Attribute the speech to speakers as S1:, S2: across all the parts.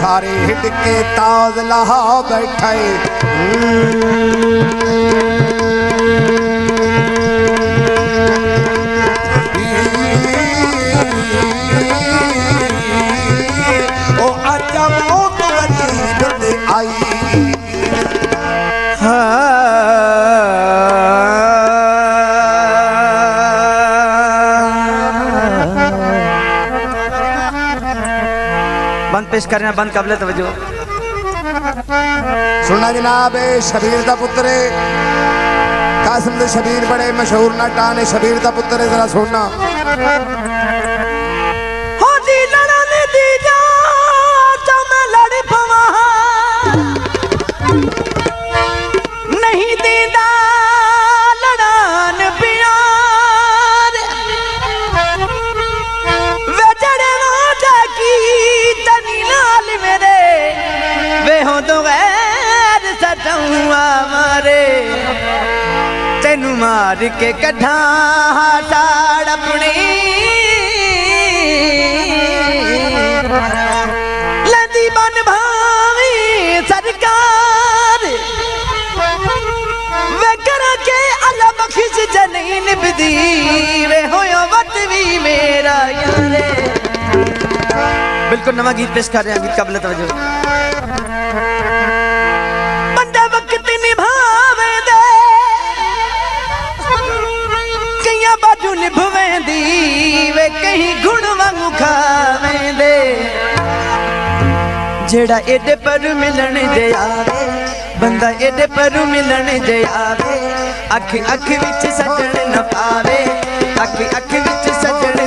S1: सारे हिट के ताज लहा बैठे।
S2: बंद पेश करना बंद कबले तवज्जो
S1: सुनना जनाब ए शबीर दा पुत्र है कासिम दे शबीर बड़े मशहूर नट ने शबीर दा पुत्र है जरा सुनना
S2: मार के कढ़ा साड़ अपनी। लदी भावी सरकार। वे कर के अल्लाह बख्शिश जनी निभदी। वे होयो वत भी मेरा बिल्कुल नवा गीत पेश कर रहे हैं, गीत काबिल तवज्जो ਨਹੀਂ ਗੁਣ ਵਾਂਗੂ ਖਾਵੇਂਦੇ। ਜਿਹੜਾ ਇਹਦੇ ਪਰ ਮਿਲਣ ਦੇ ਆਵੇ, ਬੰਦਾ ਇਹਦੇ ਪਰ ਮਿਲਣ ਦੇ ਆਵੇ। ਅੱਖ ਅੱਖ ਵਿੱਚ ਸੱਜਣ ਨਾ ਪਾਵੇ ਅੱਖ ਅੱਖ ਵਿੱਚ ਸੱਜਣ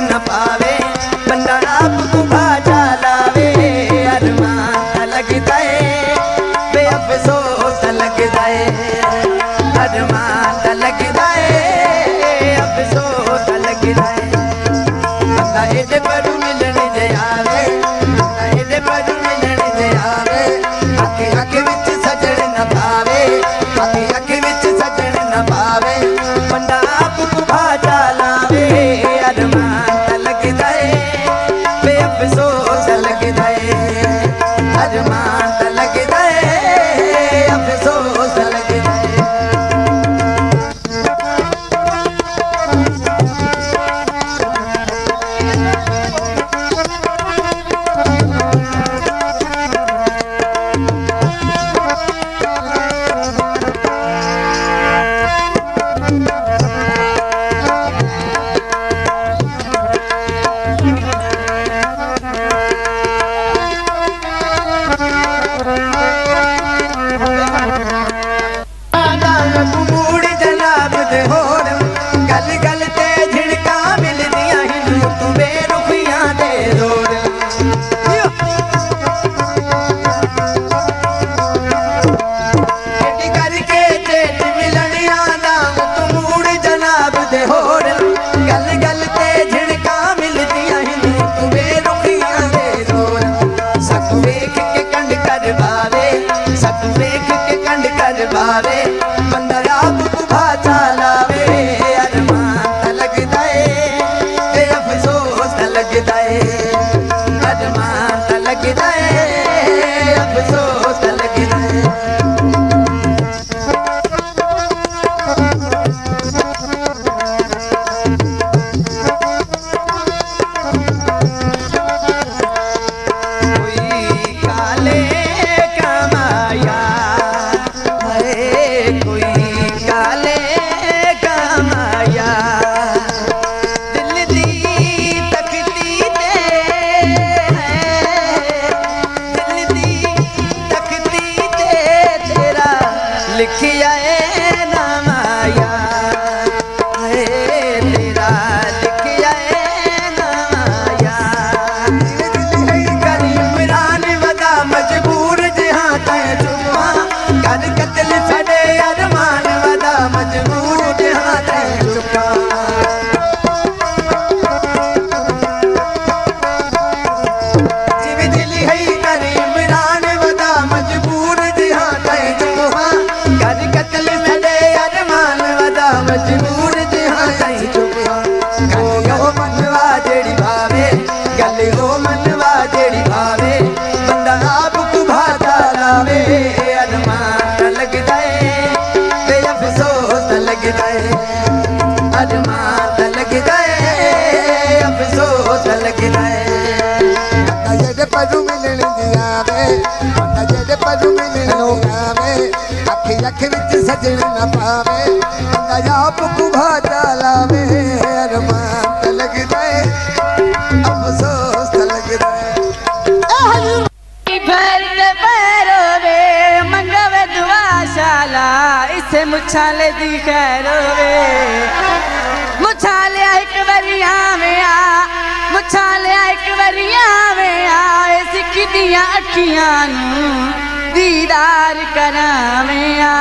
S2: कर लख विच सजण न पावे नजाब कुभा चलावे अरमान त लगदा है अफसोस त लगदा है भर ते पैरो
S3: वे मंगवे दुआ शाला इसे मुछाले दी खैरो वे मुछाले एक बारी आवे आ मुछाले एक बारी आवे आ सिख दिया अखियाँ नु ਦੀਦਾਰ ਕਰਾਵਿਆ।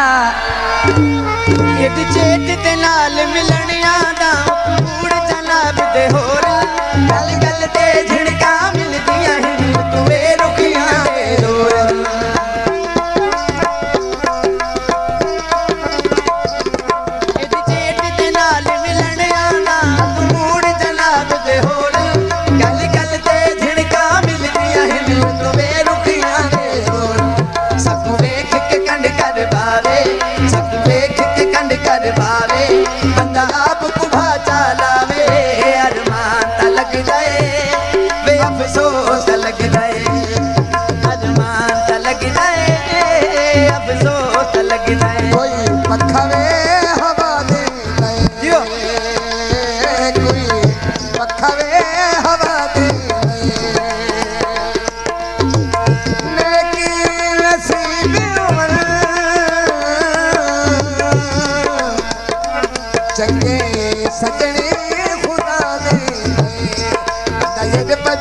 S2: ਇਹਦੇ ਚੇਤ ਤੇ ਨਾਲ ਮਿਲਣਿਆ ਦਾ ਪੂਰ ਜਨਾਬ ਦੇ ਹੋਰ। ਗੱਲ ਗੱਲ ਤੇ ਝੜਕਾ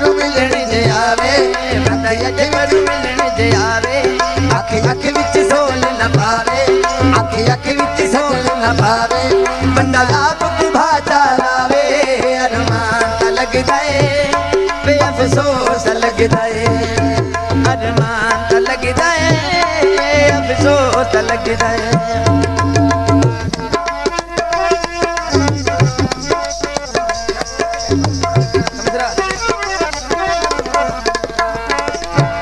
S2: मधु मिलण जे आवे हृदय जे मधु मिलण जे आवे। अख अख विच सोल न पावे अख अख विच सोल न पावे। बंदा आप भाचा लावे अरमान लगदा ए बे अफसोस लगदा ए अरमान लग जाए अफसोस लग जाए।